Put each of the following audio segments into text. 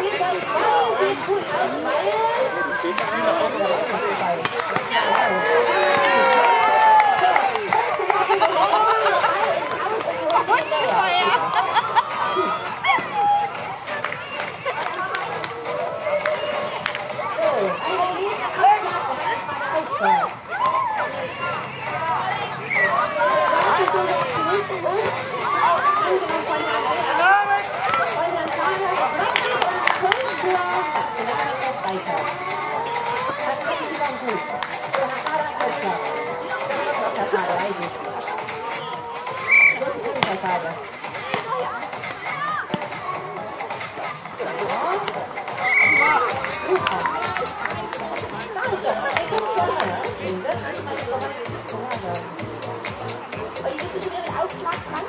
Thank you. Aufschlag kann.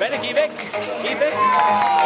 Bälle, geh weg! Geh weg!